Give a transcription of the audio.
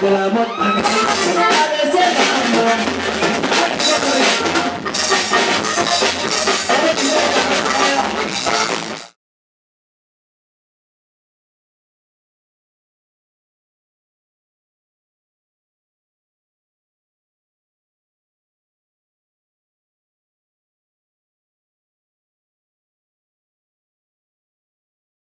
con la